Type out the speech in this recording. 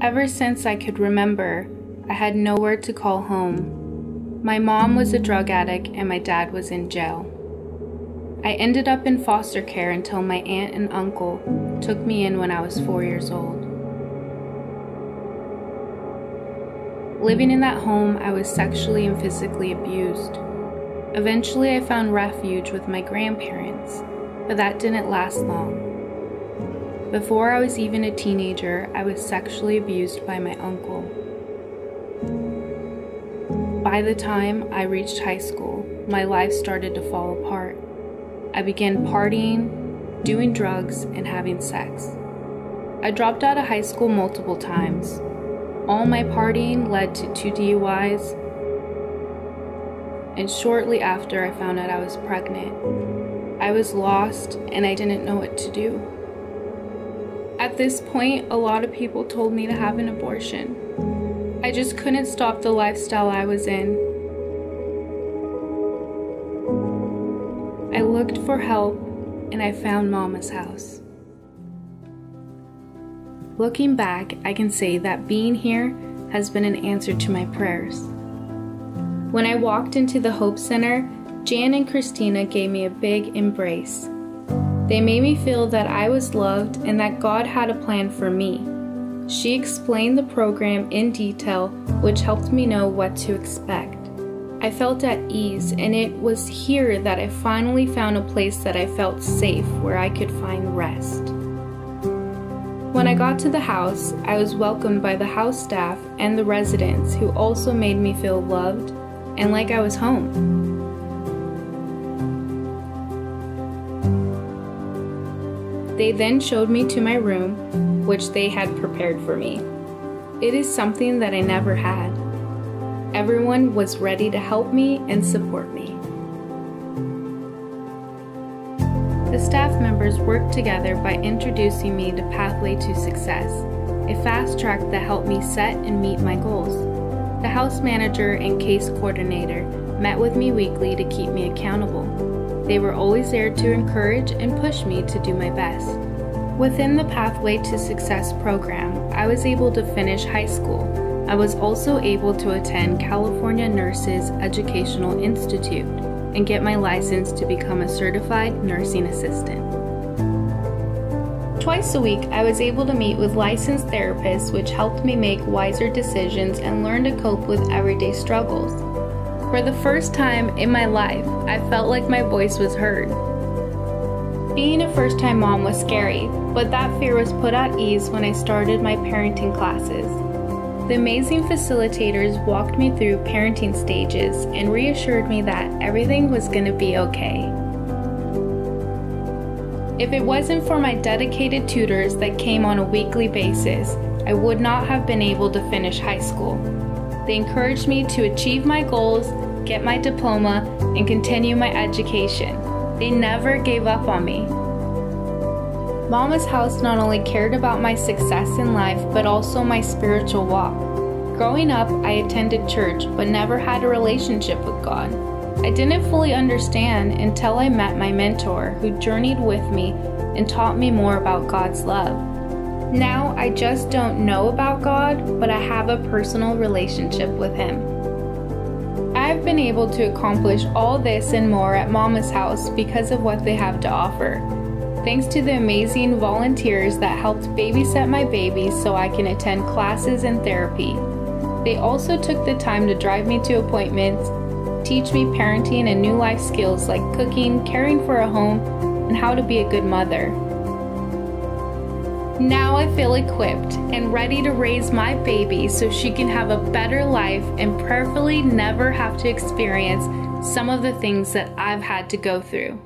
Ever since I could remember, I had nowhere to call home. My mom was a drug addict and my dad was in jail. I ended up in foster care until my aunt and uncle took me in when I was four years old. Living in that home, I was sexually and physically abused. Eventually, I found refuge with my grandparents, but that didn't last long. Before I was even a teenager, I was sexually abused by my uncle. By the time I reached high school, my life started to fall apart. I began partying, doing drugs, and having sex. I dropped out of high school multiple times. All my partying led to two DUIs, and shortly after, I found out I was pregnant. I was lost and I didn't know what to do. At this point, a lot of people told me to have an abortion. I just couldn't stop the lifestyle I was in. I looked for help and I found Mama's house. Looking back, I can say that being here has been an answer to my prayers. When I walked into the Hope Center, Jan and Christina gave me a big embrace. They made me feel that I was loved and that God had a plan for me. She explained the program in detail, which helped me know what to expect. I felt at ease, and it was here that I finally found a place that I felt safe where I could find rest. When I got to the house, I was welcomed by the house staff and the residents who also made me feel loved and like I was home. They then showed me to my room, which they had prepared for me. It is something that I never had. Everyone was ready to help me and support me. The staff members worked together by introducing me to Pathway to Success, a fast track that helped me set and meet my goals. The house manager and case coordinator met with me weekly to keep me accountable. They were always there to encourage and push me to do my best. Within the Pathway to Success program, I was able to finish high school. I was also able to attend California Nurses Educational Institute and get my license to become a certified nursing assistant. Twice a week, I was able to meet with licensed therapists, which helped me make wiser decisions and learn to cope with everyday struggles. For the first time in my life, I felt like my voice was heard. Being a first time mom was scary, but that fear was put at ease when I started my parenting classes. The amazing facilitators walked me through parenting stages and reassured me that everything was going to be okay. If it wasn't for my dedicated tutors that came on a weekly basis, I would not have been able to finish high school. They encouraged me to achieve my goals, get my diploma, and continue my education. They never gave up on me. Mama's house not only cared about my success in life, but also my spiritual walk. Growing up, I attended church, but never had a relationship with God. I didn't fully understand until I met my mentor, who journeyed with me and taught me more about God's love. Now I just don't know about God, but I have a personal relationship with Him. I've been able to accomplish all this and more at Mama's house because of what they have to offer. Thanks to the amazing volunteers that helped babysit my babies so I can attend classes and therapy. They also took the time to drive me to appointments, teach me parenting and new life skills like cooking, caring for a home, and how to be a good mother. Now I feel equipped and ready to raise my baby so she can have a better life and prayerfully never have to experience some of the things that I've had to go through.